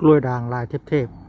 กล้วยด่างลายเทพๆ